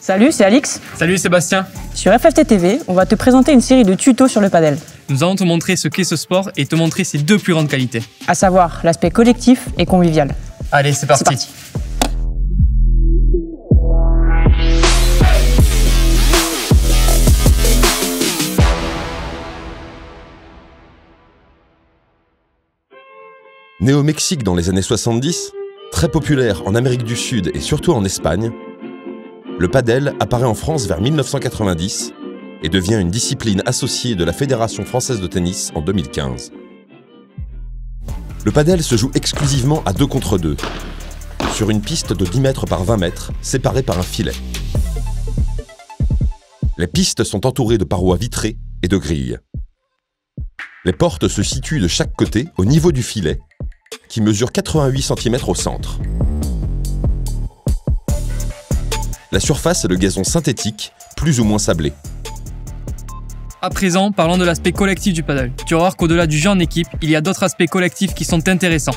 Salut, c'est Alix. Salut Sébastien. Sur FFT TV, on va te présenter une série de tutos sur le padel, Nous allons te montrer ce qu'est ce sport et te montrer ses deux plus grandes qualités. à savoir l'aspect collectif et convivial. Allez, c'est parti. C'est parti. Né au Mexique dans les années 70, très populaire en Amérique du Sud et surtout en Espagne, le padel apparaît en France vers 1990 et devient une discipline associée de la Fédération française de tennis en 2015. Le padel se joue exclusivement à 2 contre 2, sur une piste de 10 mètres par 20 mètres, séparée par un filet. Les pistes sont entourées de parois vitrées et de grilles. Les portes se situent de chaque côté au niveau du filet qui mesure 88 cm au centre. La surface est de gazon synthétique, plus ou moins sablé. À présent, parlons de l'aspect collectif du paddle. Tu vas voir qu'au-delà du jeu en équipe, il y a d'autres aspects collectifs qui sont intéressants.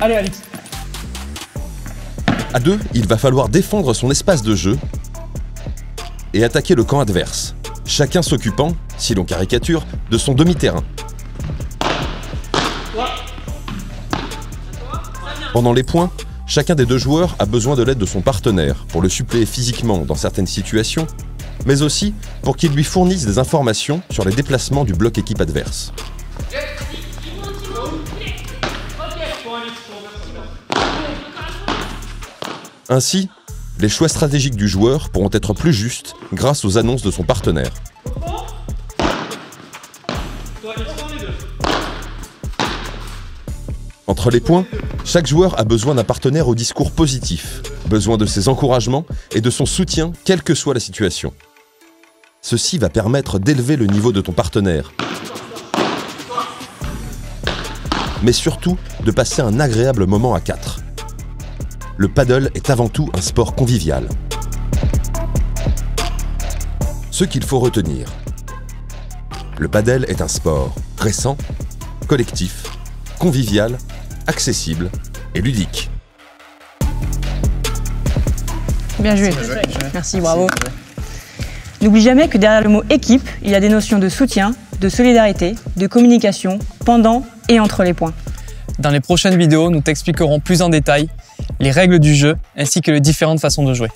Allez Alix. À deux, il va falloir défendre son espace de jeu et attaquer le camp adverse, chacun s'occupant, si l'on caricature, de son demi-terrain. Pendant les points, chacun des deux joueurs a besoin de l'aide de son partenaire pour le suppléer physiquement dans certaines situations, mais aussi pour qu'il lui fournisse des informations sur les déplacements du bloc équipe adverse. Ainsi, les choix stratégiques du joueur pourront être plus justes grâce aux annonces de son partenaire. Entre les points, chaque joueur a besoin d'un partenaire au discours positif, besoin de ses encouragements et de son soutien, quelle que soit la situation. Ceci va permettre d'élever le niveau de ton partenaire, mais surtout de passer un agréable moment à quatre. Le paddle est avant tout un sport convivial. Ce qu'il faut retenir. Le paddle est un sport récent, collectif, convivial, accessible et ludique. Bien joué. Merci, bravo. N'oublie jamais que derrière le mot équipe, il y a des notions de soutien, de solidarité, de communication, pendant et entre les points. Dans les prochaines vidéos, nous t'expliquerons plus en détail les règles du jeu ainsi que les différentes façons de jouer.